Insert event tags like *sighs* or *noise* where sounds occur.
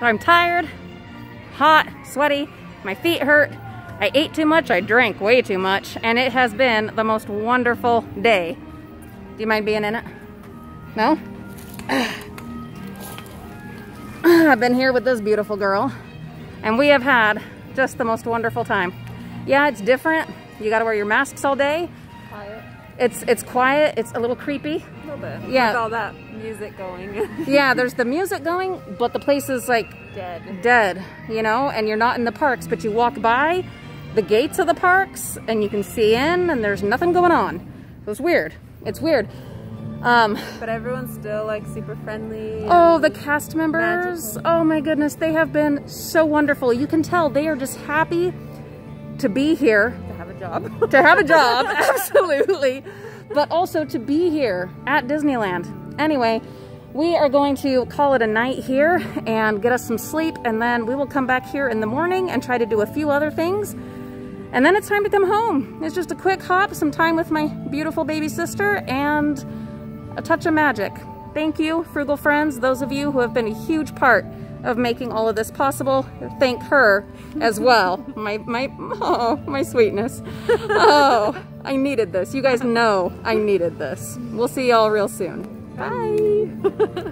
I'm tired, hot, sweaty, my feet hurt. I ate too much, I drank way too much, and it has been the most wonderful day. Do you mind being in it? No? *sighs* I've been here with this beautiful girl, and we have had just the most wonderful time. Yeah, it's different. You gotta wear your masks all day. It's it's quiet, it's a little creepy. A little bit. Yeah. With all that music going. *laughs* Yeah, there's the music going, but the place is like Dead. dead, you know, and you're not in the parks, but you walk by the gates of the parks and you can see in and there's nothing going on. It was weird. It's weird. Um, But everyone's still like super friendly. oh, the cast members. Magical. Oh my goodness, they have been so wonderful. You can tell they are just happy to be here, job. *laughs* to have a job, *laughs* absolutely, but also to be here at Disneyland. Anyway, we are going to call it a night here and get us some sleep, and then we will come back here in the morning and try to do a few other things. And then it's time to come home. It's just a quick hop, some time with my beautiful baby sister, and a touch of magic. Thank you, Frugal Friends, those of you who have been a huge part of making all of this possible. Thank her as well. My, my, oh, my sweetness. Oh, I needed this. You guys know I needed this. We'll see y'all real soon. Bye. *laughs*